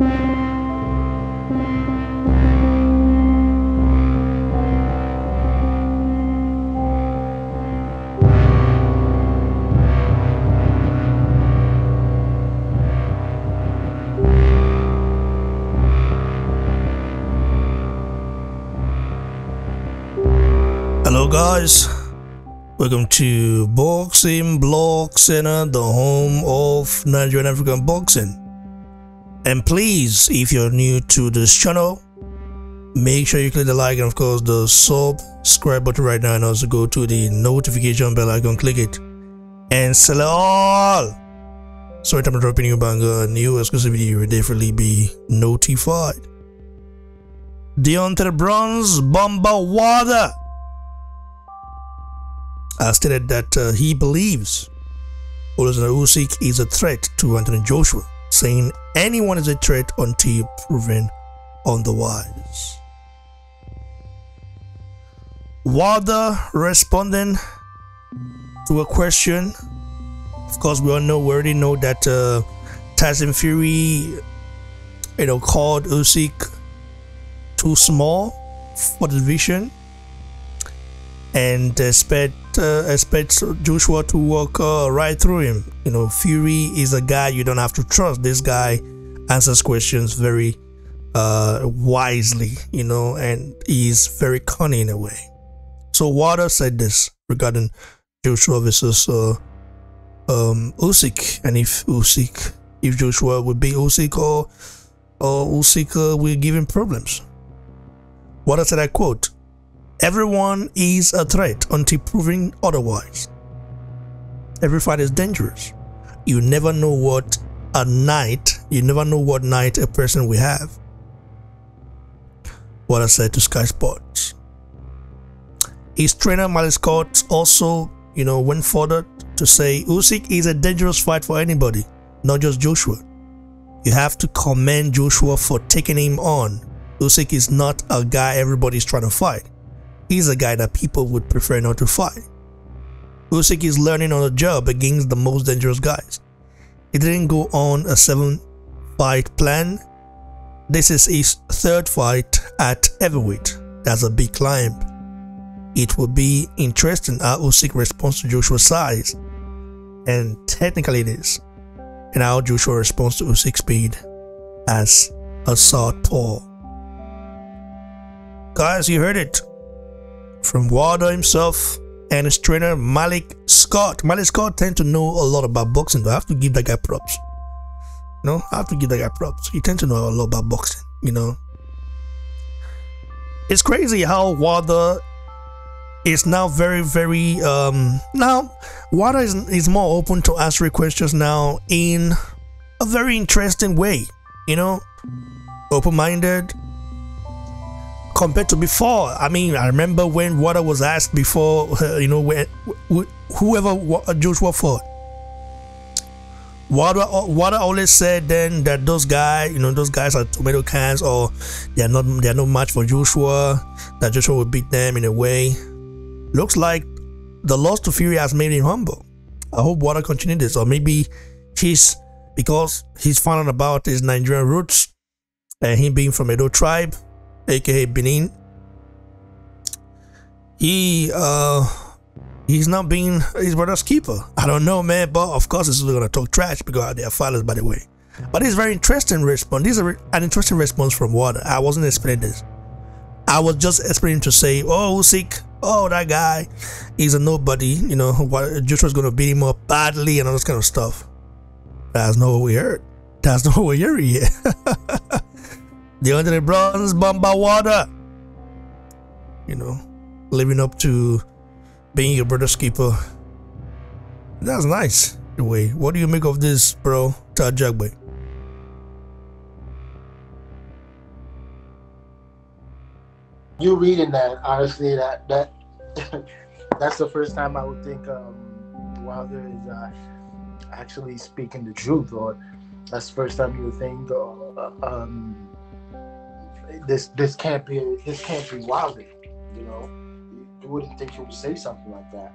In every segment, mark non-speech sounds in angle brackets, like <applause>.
Hello guys, welcome to Boxing Blocks Center, uh, the home of Nigerian African boxing. And please, if you're new to this channel, make sure you click the like and of course the subscribe button right now and also go to the notification bell icon, click it and sell all. So every time I drop a new banger, new exclusive video, you will definitely be notified. Deontay Bronze Bomber Wilder uh, stated that uh, he believes Oleksandr Usyk is a threat to Anthony Joshua, saying anyone is a threat until proven otherwise. Wilder responding to a question. Of course, we all know, we already know that uh, Tyson Fury, you know, called Usyk too small for the division and expect uh, expect Joshua to walk uh, right through him. You know, Fury is a guy you don't have to trust. This guy answers questions very uh, wisely, you know, and he's very cunning in a way. So Wilder said this regarding Joshua versus uh, um, Usyk, and if Usyk, if Joshua would be Usyk or or Usyk uh, will give him problems. Wilder said, I quote, Everyone is a threat until proven otherwise. Every fight is dangerous. You never know what a night, you never know what night a person will have. Wilder said to Sky Sports. His trainer Malik Scott also, you know, went further to say Usyk is a dangerous fight for anybody, not just Joshua. You have to commend Joshua for taking him on. Usyk is not a guy everybody's trying to fight. He's a guy that people would prefer not to fight. Usyk is learning on the job against the most dangerous guys. He didn't go on a seven fight plan. This is his third fight at heavyweight. That's a big climb. It would be interesting how Usyk responds to Joshua's size, and technically it is, and how Joshua responds to Usyk's speed as a southpaw. Guys, you heard it from Wilder himself and his trainer Malik Scott. Malik Scott tend to know a lot about boxing. I have to give that guy props. You know, I have to give that guy props. He tend to know a lot about boxing. You know, it's crazy how Wilder is now very, very um now Wilder is, is more open to answering questions now in a very interesting way. You know, open-minded, compared to before. I mean, I remember when Wilder was asked before, uh, <laughs> you know, when whoever Joshua fought. Wilder, Wilder always said then that those guys, you know, those guys are tomato cans or they're not they're no match for Joshua. That Joshua will beat them in a way. Looks like the loss to Fury has made him humble. I hope Wilder continues this, or maybe he's because he's found out about his Nigerian roots and him being from Edo tribe aka Benin. He uh he's not being his brother's keeper. I don't know, man, but of course this is gonna talk trash because they are fathers, by the way. But it's very interesting response. This is an interesting response from Wilder. I wasn't expecting this. I was just expecting to say, "Oh, Usyk, oh that guy, he's a nobody." You know, what Joshua's gonna beat him up badly and all this kind of stuff. That's not what we heard. That's <laughs> not what we're hearing yet. <laughs> the the bronze bomber Wilder. You know, living up to being your brother's keeper. That's nice. Anyway, what do you make of this, bro? Todd Jagbe. You reading that, honestly, that that <laughs> that's the first time I would think um, Wilder is uh, actually speaking the truth, or that's the first time you would think uh, um, this this can't be this can't be Wilder. You know, you wouldn't think he would say something like that.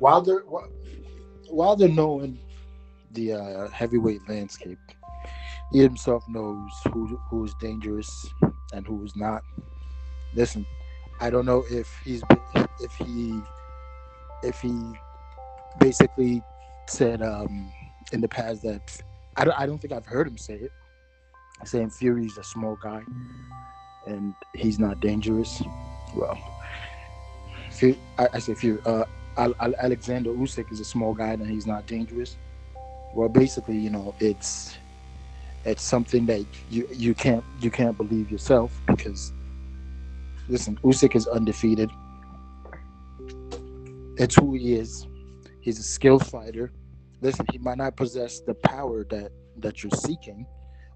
Wilder, Wilder knowing the uh, heavyweight landscape, he himself knows who who's dangerous and who's not. Listen, I don't know if he's if he if he basically said um, in the past that I don't, I don't think I've heard him say it. Saying Fury's a small guy. and he's not dangerous, well, fear, I, I say fear. Uh, Alexander Usyk is a small guy and he's not dangerous. Well, basically, you know, it's it's something that you you can't you can't believe yourself because listen, Usyk is undefeated. It's who he is. He's a skilled fighter. Listen, he might not possess the power that that you're seeking,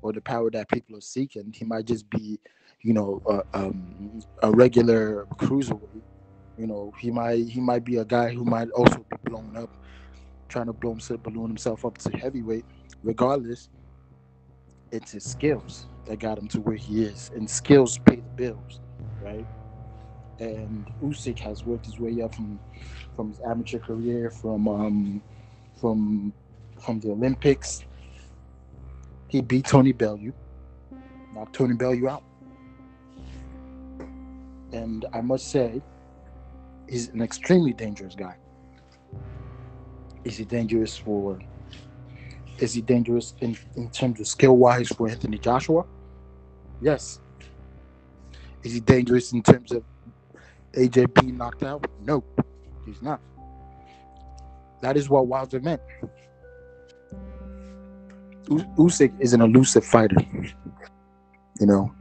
or the power that people are seeking. He might just be, you know, a, um, a regular cruiserweight. You know, he might he might be a guy who might also be blown up, trying to blow himself, balloon himself up to heavyweight. Regardless, it's his skills that got him to where he is, and skills pay the bills, right? And Usyk has worked his way up from from his amateur career, from um, from from the Olympics. He beat Tony Bellew, knocked Tony Bellew out, and I must say, he's an extremely dangerous guy. Is he dangerous for? Is he dangerous in, in terms of skill wise for Anthony Joshua? Yes. Is he dangerous in terms of AJ being knocked out? No, he's not. That is what Wilder meant. Usyk is an elusive fighter. You know,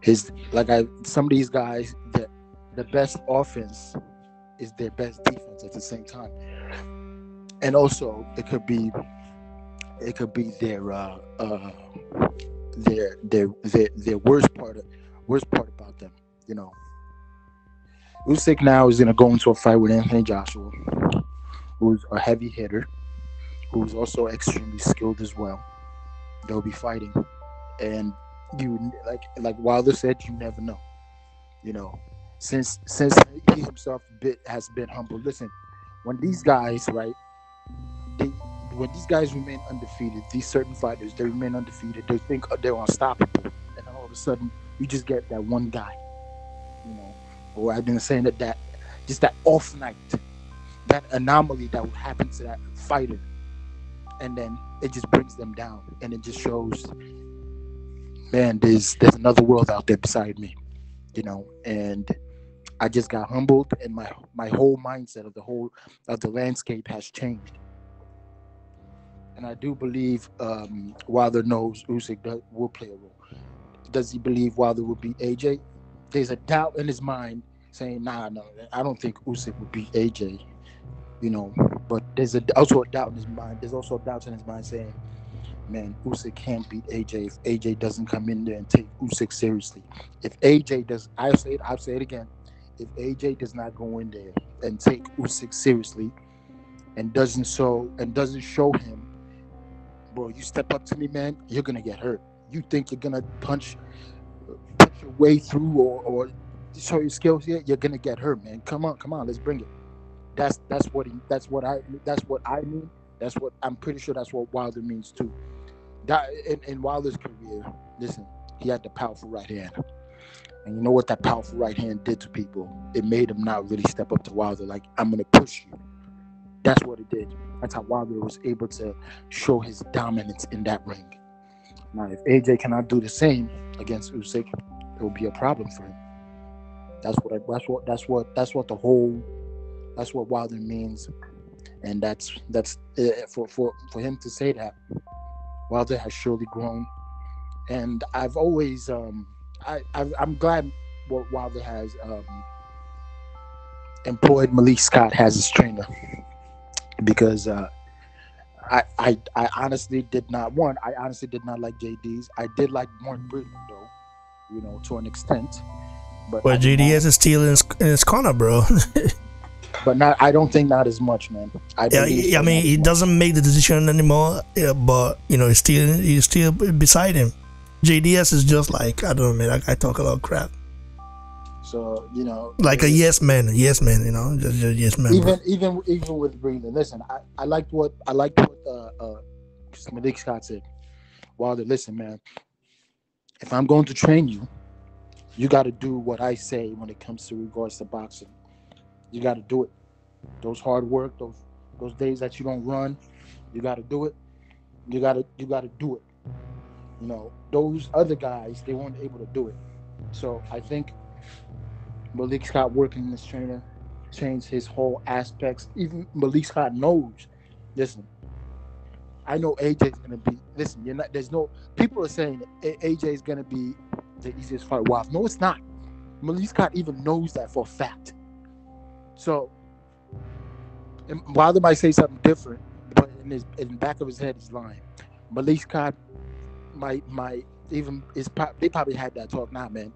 his like I some of these guys that the best offense is their best defense at the same time, and also it could be it could be their uh, uh their their their their worst part worst part about them. You know, Usyk now is gonna go into a fight with Anthony Joshua, who's a heavy hitter, who's also extremely skilled as well. They'll be fighting, and you like like Wilder said, you never know. You know, since since he himself bit has been humble. Listen, when these guys right, they when these guys remain undefeated, these certain fighters they remain undefeated. They think they're unstoppable, and all of a sudden you just get that one guy. You know, or I've been saying that that just that off night, that anomaly that would happen to that fighter, and then it just brings them down, and it just shows, man, there's there's another world out there beside me, you know, and I just got humbled, and my my whole mindset of the whole of the landscape has changed. And I do believe um, Wilder knows Usyk will play a role. Does he believe Wilder will beat AJ? There's a doubt in his mind saying, "Nah, no, I don't think Usyk would beat AJ." You know, but there's a, also a doubt in his mind. There's also a doubt in his mind saying, "Man, Usyk can't beat AJ if AJ doesn't come in there and take Usyk seriously. If AJ does, I say it, I'll say it again. If AJ does not go in there and take Usyk seriously, and doesn't show and doesn't show him, bro, you step up to me, man, you're gonna get hurt. You think you're gonna punch, punch your way through or, or show your skills here, you're gonna get hurt, man. Come on, come on, let's bring it. That's that's what he, that's what I that's what I mean. That's what I'm pretty sure that's what Wilder means too. That in, in Wilder's career, listen, he had the powerful right hand. And you know what that powerful right hand did to people? It made him not really step up to Wilder like I'm gonna push you. That's what it did. That's how Wilder was able to show his dominance in that ring. Now, if AJ cannot do the same against Usyk, it will be a problem for him. That's what that's what that's what that's what the whole that's what Wilder means, and that's that's uh, for for for him to say that Wilder has surely grown, and I've always um I i am glad what Wilder has um employed Malik Scott as his trainer because uh I, I I honestly did not one. I honestly did not like Jay Deas. I did like Mark Breland though, you know, to an extent. But but Jay Deas is still in his, in his corner, bro. <laughs> but not. I don't think not as much, man. I yeah, yeah I mean, he doesn't make the decision anymore. Yeah, but you know, he's still he's still beside him. Jay Deas is just like I don't know, man. I, I talk a lot of crap. So you know, like a yes man, yes man. You know, just, just yes man. Even bro. even even with Breland, listen, I, I liked what I liked what uh, uh Malik Scott said. Wilder, listen, man. If I'm going to train you, you got to do what I say when it comes to regards to boxing. You got to do it. Those hard work, those those days that you don't run, you got to do it. You got to you got to do it. You know, those other guys they weren't able to do it. So I think Malik Scott working this trainer changed his whole aspects. Even Malik Scott knows. Listen, I know AJ's gonna be. Listen, you're not. There's no. People are saying AJ is gonna be the easiest fight. Wow, no, it's not. Malik Scott even knows that for a fact. So, Wilder might say something different, but in his in the back of his head, he's lying. Malik might might even is they probably had that talk now, man.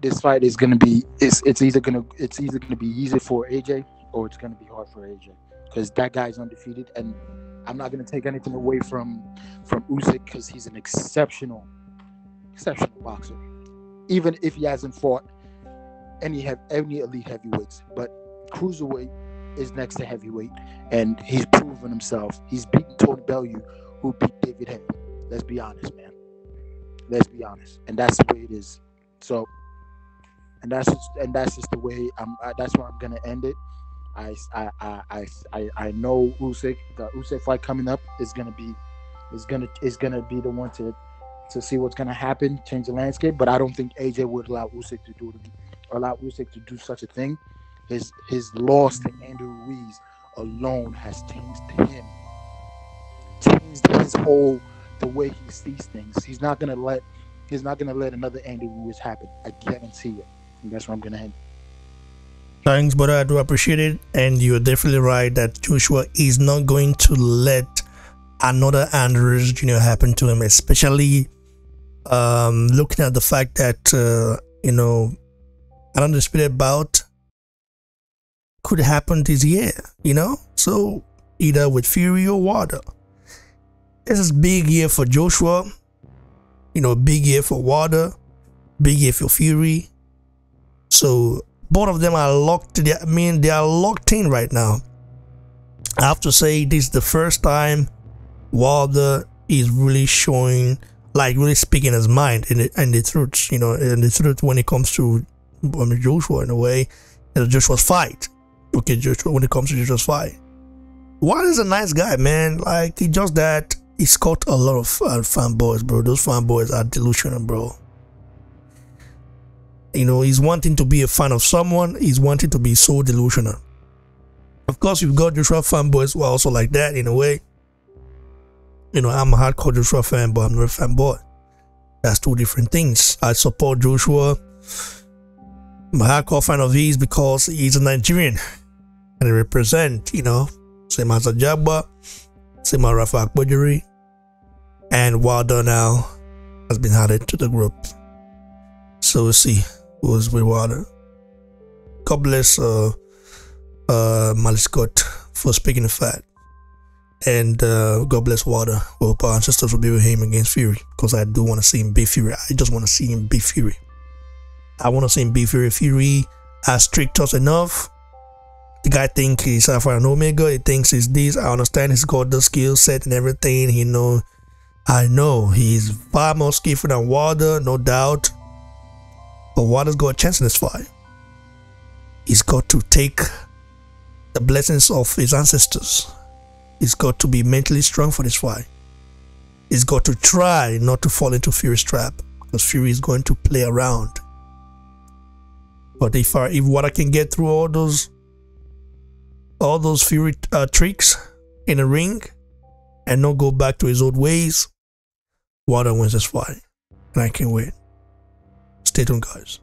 This fight is gonna be it's it's either gonna it's either gonna be easy for AJ or it's gonna be hard for AJ because that guy's undefeated, and I'm not gonna take anything away from from Usyk because he's an exceptional exceptional boxer, even if he hasn't fought any have any elite heavyweights, but cruiserweight is next to heavyweight, and he's proven himself. He's beaten Tony Bellew, who beat David Haye. Let's be honest, man. Let's be honest, and that's the way it is. So, and that's just, and that's just the way I'm. That's where I'm gonna end it. I I I I I know Usyk. The Usyk fight coming up is gonna be is gonna is gonna be the one to to see what's gonna happen, change the landscape. But I don't think AJ would allow Usyk to do allow Usyk to do such a thing. His his loss to Andrew Ruiz alone has changed him, changed his whole the way he sees things. He's not gonna let he's not gonna let another Andy Ruiz happen. I guarantee it. And that's where I'm gonna end. Thanks, but I do appreciate it, and you're definitely right that Joshua is not going to let another Andrews Jr. happen to him, especially um, looking at the fact that uh, you know an undisputed bout could happen this year, you know. So either with Fury or Wilder. This is big year for Joshua. You know, big year for Wilder, big year for Fury. So both of them are locked. I mean, they are locked in right now. I have to say, this is the first time Wilder is really showing, like, really speaking his mind and the, and the truth. You know, and the truth when it comes to I mean, Joshua in a way. It's Joshua's fight. Okay, Joshua when it comes to Joshua's fight. Wilder is a nice guy, man. Like he just that he's got a lot of uh, fanboys, bro. Those fanboys are delusional, bro. You know, he's wanting to be a fan of someone. He's wanting to be so delusional. Of course, you've got Joshua fanboys who are also like that in a way. You know, I'm a hardcore Joshua fan, but I'm not a fanboy. That's two different things. I support Joshua. I'm a hardcore fan of his because he's a Nigerian and he represent, you know, same as Ajagba, same as Rafa Akpejiori, and Wilder now has been added to the group. So we'll see who's with Wilder. God bless uh, uh, Malik Scott for speaking the fact. And uh, God bless Wilder. Hope our ancestors will be with him against Fury because I do want to see him beat Fury. I just want to see him beat Fury. I want to see him beat Fury. Fury has strict us enough the guy thinks he's Alpha and Omega. He thinks he's this. I understand he's got the skill set and everything. He know, I know he's far more skillful than Wilder, no doubt. But Wilder's got a chance in this fight. He's got to take the blessings of his ancestors. He's got to be mentally strong for this fight. He's got to try not to fall into Fury's trap because Fury is going to play around. But if I, if what I can get through all those all those Fury uh, tricks in a ring and not go back to his old ways, Wilder wins this fight. And I can't wait. Stay tuned, guys.